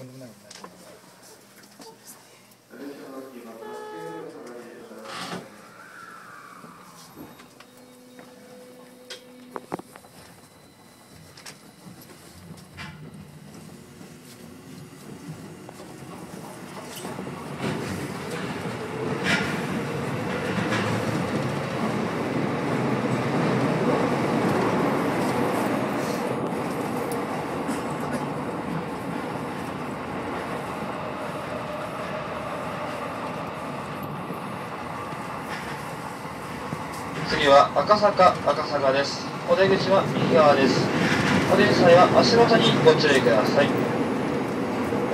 とんでもないことになってます次は赤坂赤坂です。お出口は右側です。お出る際は足元にご注意ください。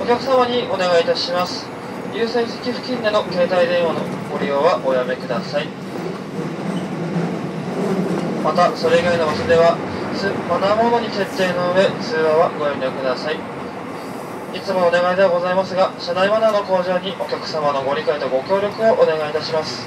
お客様にお願いいたします。優先席付近での携帯電話のご利用はおやめください。またそれ以外の場所ではマナーモードに設定の上通話はご遠慮ください。いつもお願いではございますが車内マナーの向上にお客様のご理解とご協力をお願いいたします。